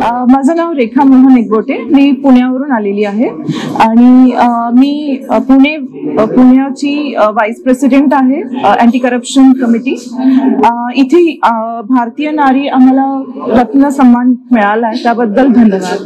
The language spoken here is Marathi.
माझं नाव रेखा मोहन एकबोटे मी पुण्यावरून आलेली आहे. आणि मी पुणे पुण्याची व्हाईस प्रेसिडेंट आहे अँटी करप्शन कमिटी इथे भारतीय नारी आम्हाला रत्न सन्मान मिळाला आहे. त्याबद्दल धन्यवाद.